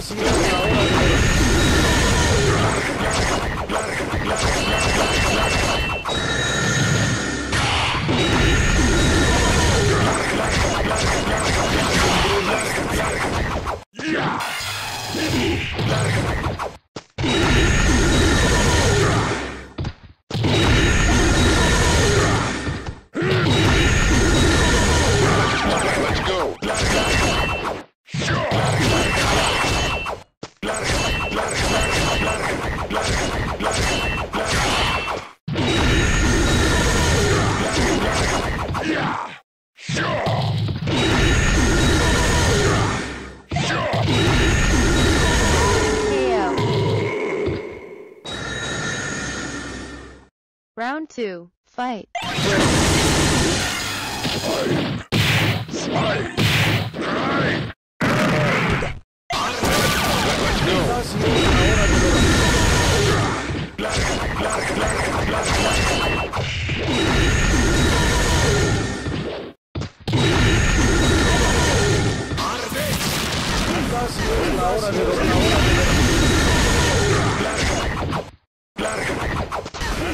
Casi Round 2 Fight.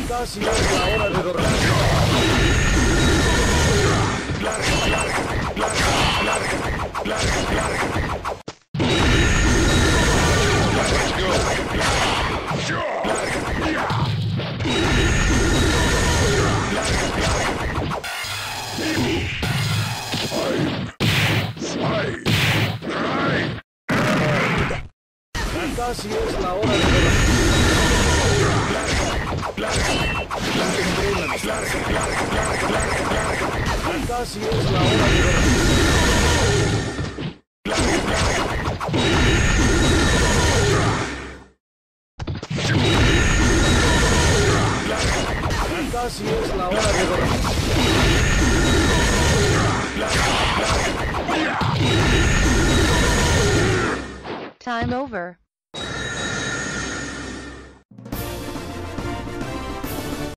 Casi es la hora de dormir. Casi es la hora de dormir. Let's go. Casi es la hora de dormir. Casi es la hora de. Casi es la hora de. Time over